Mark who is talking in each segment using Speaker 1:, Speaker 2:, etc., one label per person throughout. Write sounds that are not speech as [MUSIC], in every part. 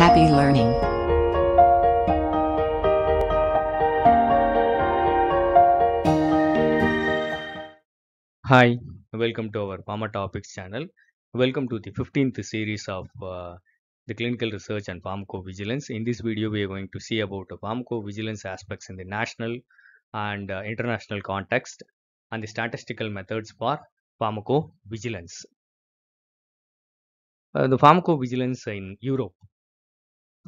Speaker 1: Happy learning.
Speaker 2: Hi, welcome to our Pharma Topics channel. Welcome to the 15th series of uh, the clinical research and pharmacovigilance. In this video, we are going to see about pharmacovigilance aspects in the national and uh, international context and the statistical methods for pharmacovigilance. Uh, the pharmacovigilance in Europe.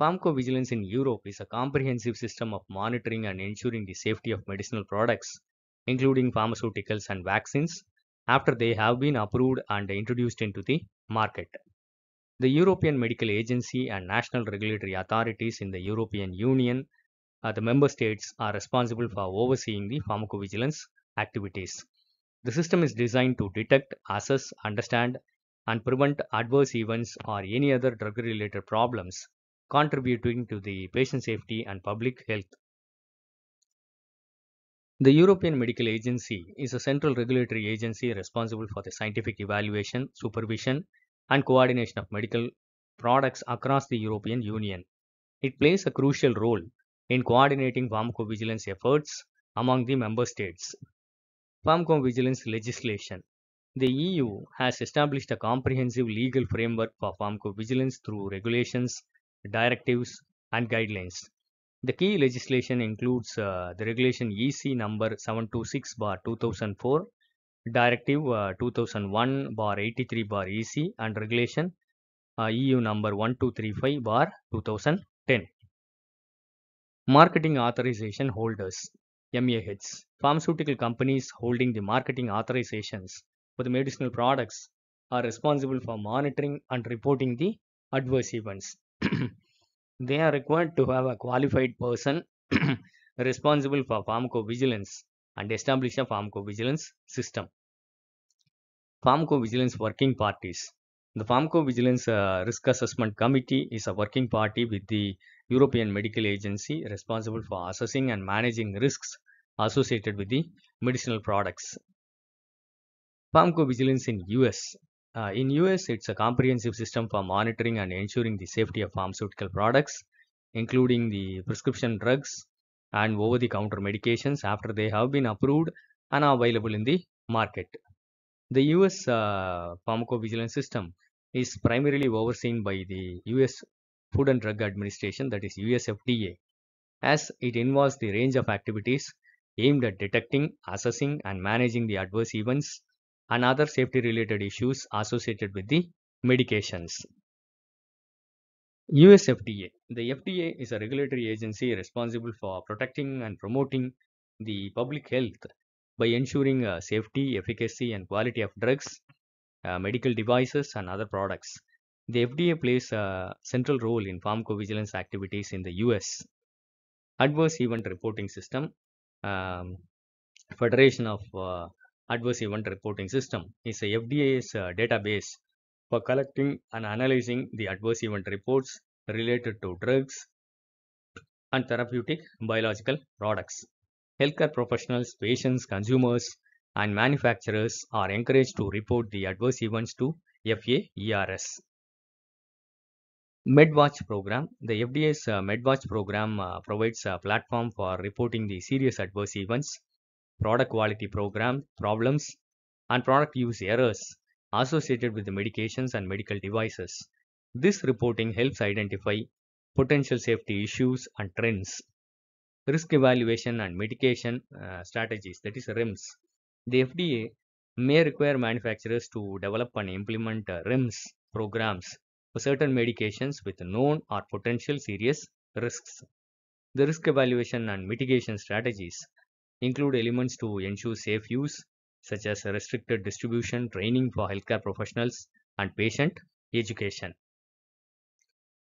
Speaker 2: Pharmacovigilance in Europe is a comprehensive system of monitoring and ensuring the safety of medicinal products, including pharmaceuticals and vaccines, after they have been approved and introduced into the market. The European Medical Agency and national regulatory authorities in the European Union, uh, the member states, are responsible for overseeing the pharmacovigilance activities. The system is designed to detect, assess, understand, and prevent adverse events or any other drug related problems contributing to the patient safety and public health. The European Medical Agency is a central regulatory agency responsible for the scientific evaluation, supervision, and coordination of medical products across the European Union. It plays a crucial role in coordinating pharmacovigilance efforts among the member states. Pharmacovigilance legislation. The EU has established a comprehensive legal framework for pharmacovigilance through regulations, directives, and guidelines. The key legislation includes uh, the regulation EC number 726 bar 2004, Directive uh, 2001 bar 83 bar EC, and regulation uh, EU number 1235 bar 2010. Marketing authorization holders MAHs. Pharmaceutical companies holding the marketing authorizations for the medicinal products are responsible for monitoring and reporting the adverse events. They are required to have a qualified person [CLEARS THROAT] responsible for pharmacovigilance and establish a pharmacovigilance system. Pharmacovigilance working parties. The Pharmacovigilance uh, Risk Assessment Committee is a working party with the European Medical Agency responsible for assessing and managing risks associated with the medicinal products. Pharmacovigilance in US. Uh, in US, it's a comprehensive system for monitoring and ensuring the safety of pharmaceutical products, including the prescription drugs and over-the-counter medications after they have been approved and are available in the market. The US uh, pharmacovigilance system is primarily overseen by the US Food and Drug Administration, that is USFDA, as it involves the range of activities aimed at detecting, assessing, and managing the adverse events and other safety related issues associated with the medications. US FDA. The FDA is a regulatory agency responsible for protecting and promoting the public health by ensuring uh, safety, efficacy, and quality of drugs, uh, medical devices, and other products. The FDA plays a central role in pharmacovigilance activities in the US. Adverse Event Reporting System, um, Federation of uh, Adverse Event Reporting System, is a FDA's uh, database for collecting and analyzing the adverse event reports related to drugs and therapeutic biological products. Healthcare professionals, patients, consumers, and manufacturers are encouraged to report the adverse events to FAERS. MedWatch program. The FDA's uh, MedWatch program uh, provides a platform for reporting the serious adverse events, product quality program problems, and product use errors associated with the medications and medical devices. This reporting helps identify potential safety issues and trends. Risk evaluation and mitigation uh, strategies, that is REMS. The FDA may require manufacturers to develop and implement uh, REMS programs for certain medications with known or potential serious risks. The risk evaluation and mitigation strategies include elements to ensure safe use, such as restricted distribution, training for healthcare professionals, and patient education.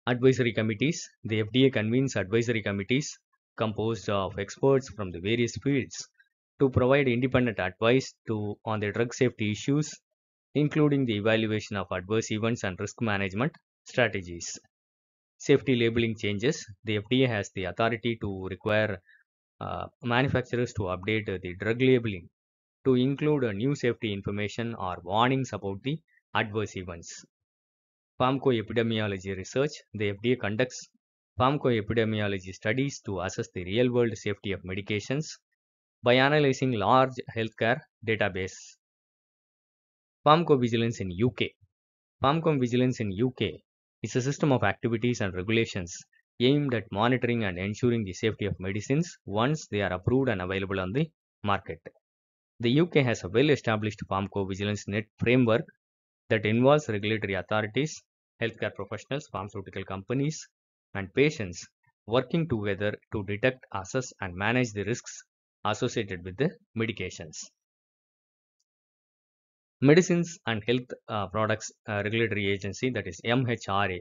Speaker 2: Advisory committees. The FDA convenes advisory committees composed of experts from the various fields to provide independent advice to on the drug safety issues including the evaluation of adverse events and risk management strategies. Safety labeling changes. The FDA has the authority to require Uh, manufacturers to update the drug labeling to include new safety information or warnings about the adverse events. Pharmacoepidemiology research. The FDA conducts pharmacoepidemiology studies to assess the real-world safety of medications by analyzing large healthcare database. Pharmacovigilance in UK. Pharmacovigilance in UK is a system of activities and regulations aimed at monitoring and ensuring the safety of medicines once they are approved and available on the market. The UK has a well-established pharmacovigilance net framework that involves regulatory authorities, healthcare professionals, pharmaceutical companies, and patients working together to detect, assess, and manage the risks associated with the medications. Medicines and Health uh, Products uh, Regulatory Agency, that is MHRA,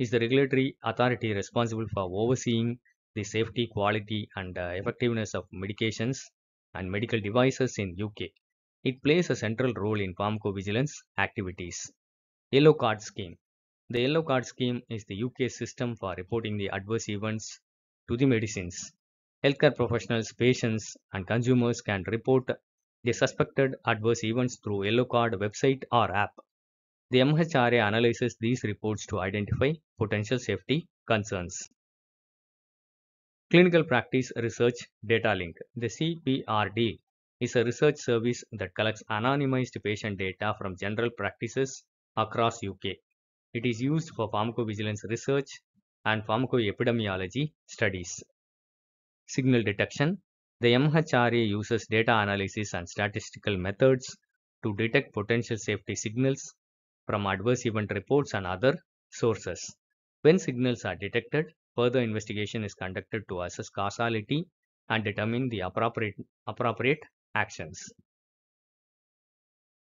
Speaker 2: is the regulatory authority responsible for overseeing the safety, quality, and uh, effectiveness of medications and medical devices in UK. It plays a central role in pharmacovigilance activities. Yellow Card Scheme. The Yellow Card Scheme is the UK system for reporting the adverse events to the medicines. Healthcare professionals, patients, and consumers can report the suspected adverse events through Yellow Card website or app. The MHRA analyzes these reports to identify potential safety concerns. Clinical Practice Research Datalink. The CPRD is a research service that collects anonymized patient data from general practices across UK. It is used for pharmacovigilance research and pharmacoepidemiology studies. Signal detection. The MHRA uses data analysis and statistical methods to detect potential safety signals from adverse event reports and other sources. When signals are detected, further investigation is conducted to assess causality and determine the appropriate, appropriate actions.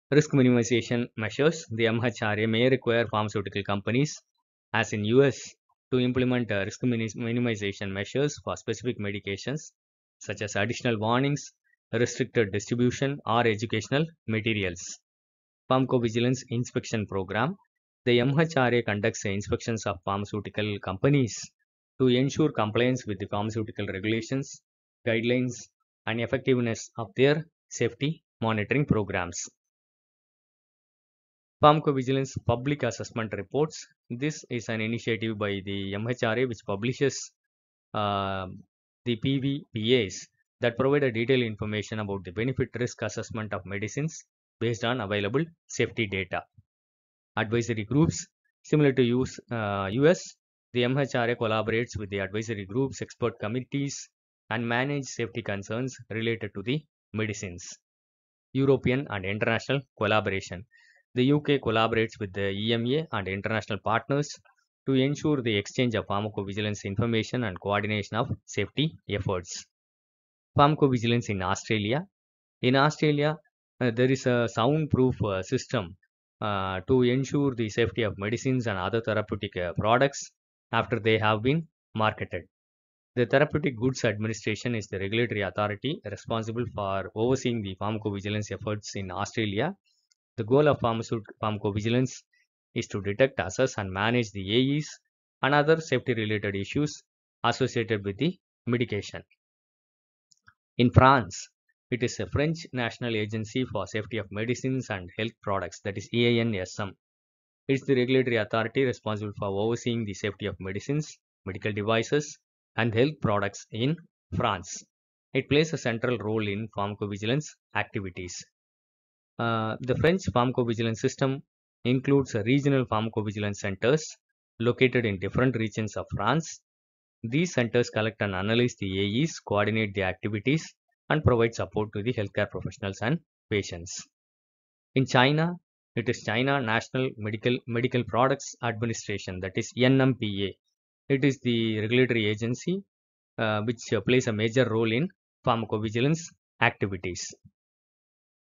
Speaker 2: Risk minimization measures. The MHRA may require pharmaceutical companies, as in US, to implement uh, risk minimization measures for specific medications, such as additional warnings, restricted distribution, or educational materials. Pharmacovigilance Inspection Program. The MHRA conducts inspections of pharmaceutical companies to ensure compliance with the pharmaceutical regulations, guidelines, and effectiveness of their safety monitoring programs. Pharmacovigilance Public Assessment Reports. This is an initiative by the MHRA which publishes uh, the PVPAs that provide a detailed information about the benefit risk assessment of medicines based on available safety data. Advisory groups. Similar to US, uh, US, the MHRA collaborates with the advisory groups, expert committees, and manage safety concerns related to the medicines. European and international collaboration. The UK collaborates with the EMA and international partners to ensure the exchange of pharmacovigilance information and coordination of safety efforts. Pharmacovigilance in Australia. In Australia, there is a soundproof uh, system uh, to ensure the safety of medicines and other therapeutic uh, products after they have been marketed. The Therapeutic Goods Administration is the regulatory authority responsible for overseeing the pharmacovigilance efforts in Australia. The goal of pharmacovigilance is to detect, assess, and manage the AEs and other safety related issues associated with the medication. In France, it is a French National Agency for Safety of Medicines and Health Products, that is EANSM. It is the regulatory authority responsible for overseeing the safety of medicines, medical devices, and health products in France. It plays a central role in pharmacovigilance activities. Uh, the French pharmacovigilance system includes regional pharmacovigilance centers located in different regions of France. These centers collect and analyze the AEs, coordinate the activities, and provide support to the healthcare professionals and patients. In China, it is China National Medical Medical Products Administration, that is NMPA. It is the regulatory agency uh, which uh, plays a major role in pharmacovigilance activities.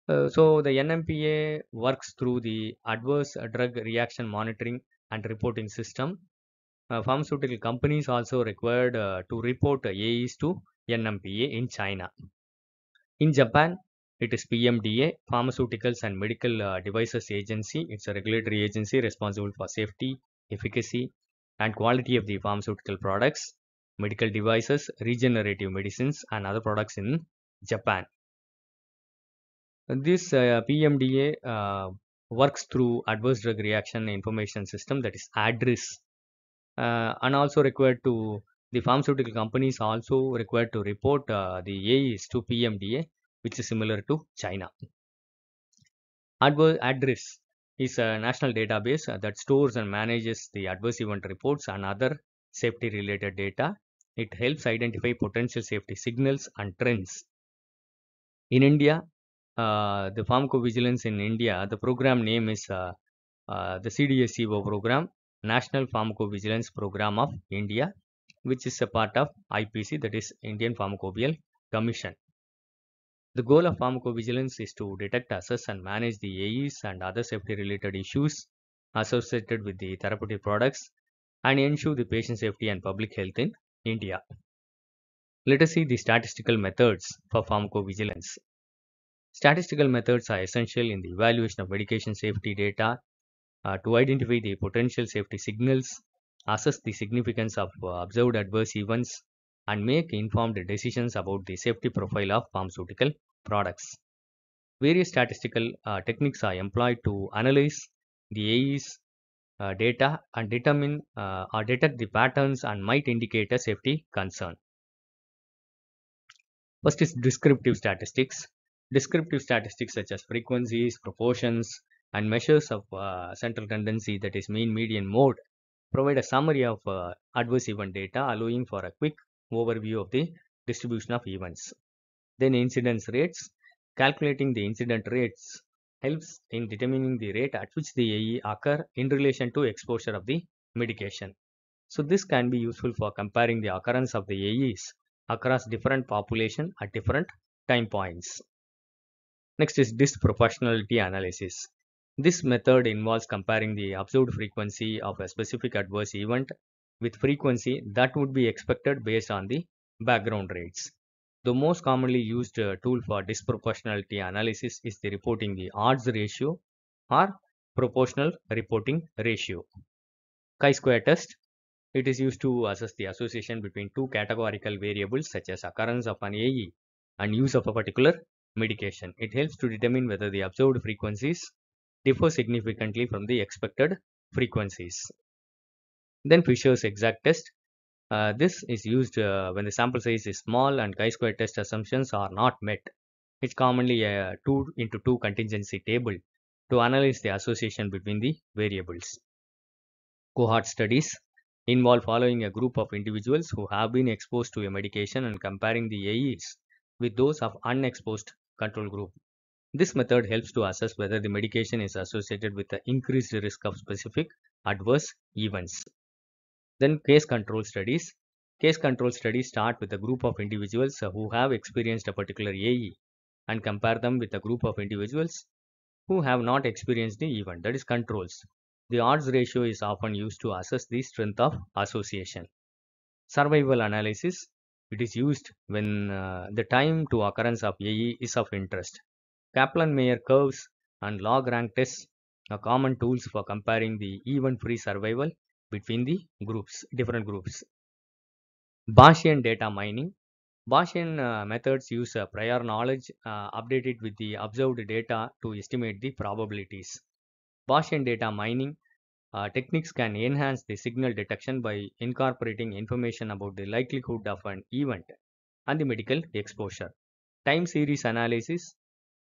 Speaker 2: Uh, so the NMPA works through the Adverse Drug Reaction Monitoring and Reporting System. Uh, pharmaceutical companies also required uh, to report AEs to NMPA in China. In Japan, it is PMDA, Pharmaceuticals and Medical uh, Devices Agency. It's a regulatory agency responsible for safety, efficacy, and quality of the pharmaceutical products, medical devices, regenerative medicines, and other products in Japan. This uh, PMDA uh, works through adverse drug reaction information system that is ADRIS uh, and also required to the pharmaceutical companies also required to report uh, the AEs to PMDA which is similar to China. Adverse ADRIS is a national database uh, that stores and manages the adverse event reports and other safety related data. It helps identify potential safety signals and trends. In India, uh, the pharmacovigilance in India, the program name is uh, uh, the CDSCO program, National Pharmacovigilance Program of India, which is a part of IPC, that is Indian Pharmacopoeial Commission. The goal of pharmacovigilance is to detect, assess, and manage the AEs and other safety related issues associated with the therapeutic products and ensure the patient safety and public health in India. Let us see the statistical methods for pharmacovigilance. Statistical methods are essential in the evaluation of medication safety data uh, to identify the potential safety signals, assess the significance of uh, observed adverse events, and make informed decisions about the safety profile of pharmaceutical products. Various statistical uh, techniques are employed to analyze the AE's uh, data and determine uh, or detect the patterns and might indicate a safety concern. First is descriptive statistics. Descriptive statistics such as frequencies, proportions, and measures of uh, central tendency that is mean median mode provide a summary of uh, adverse event data allowing for a quick overview of the distribution of events. Then incidence rates. Calculating the incident rates helps in determining the rate at which the AE occur in relation to exposure of the medication. So this can be useful for comparing the occurrence of the AEs across different population at different time points. Next is disproportionality analysis. This method involves comparing the observed frequency of a specific adverse event with frequency that would be expected based on the background rates. The most commonly used uh, tool for disproportionality analysis is the reporting the odds ratio or proportional reporting ratio. Chi-square test. It is used to assess the association between two categorical variables such as occurrence of an AE and use of a particular medication. It helps to determine whether the observed frequencies differ significantly from the expected frequencies. Then Fisher's exact test. Uh, this is used uh, when the sample size is small and chi-square test assumptions are not met. It's commonly a 2 into 2 contingency table to analyze the association between the variables. Cohort studies involve following a group of individuals who have been exposed to a medication and comparing the AEs with those of unexposed control group. This method helps to assess whether the medication is associated with the increased risk of specific adverse events. Then case control studies. Case control studies start with a group of individuals who have experienced a particular AE and compare them with a group of individuals who have not experienced the event, that is controls. The odds ratio is often used to assess the strength of association. Survival analysis. It is used when uh, the time to occurrence of AE is of interest. Kaplan-Meier curves and log rank tests are common tools for comparing the event-free survival between the groups, different groups. Bayesian data mining. Bayesian uh, methods use uh, prior knowledge uh, updated with the observed data to estimate the probabilities. Bayesian data mining uh, techniques can enhance the signal detection by incorporating information about the likelihood of an event and the medical exposure. Time series analysis.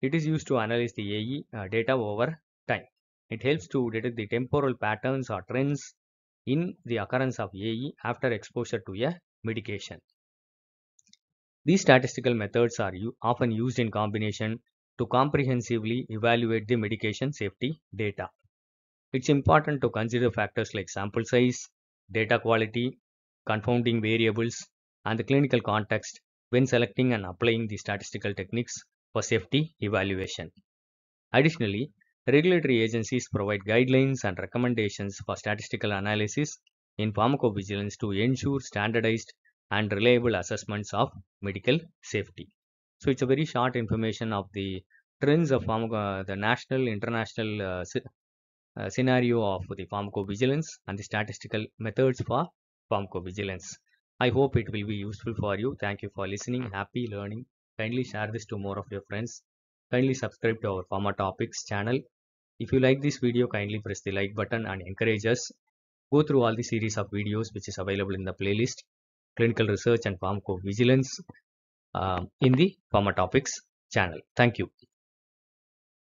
Speaker 2: It is used to analyze the AE uh, data over time. It helps to detect the temporal patterns or trends in the occurrence of AE after exposure to a medication. These statistical methods are often used in combination to comprehensively evaluate the medication safety data. It's important to consider factors like sample size, data quality, confounding variables, and the clinical context when selecting and applying the statistical techniques for safety evaluation. Additionally, regulatory agencies provide guidelines and recommendations for statistical analysis in pharmacovigilance to ensure standardized and reliable assessments of medical safety. So it's a very short information of the trends of the national, international uh, uh, scenario of the pharmacovigilance and the statistical methods for pharmacovigilance. I hope it will be useful for you. Thank you for listening. Happy learning. Kindly share this to more of your friends. Kindly subscribe to our Pharma Topics channel If you like this video, kindly press the like button and encourage us. Go through all the series of videos which is available in the playlist Clinical Research and Pharmacovigilance uh, in the Pharma Topics channel. Thank you.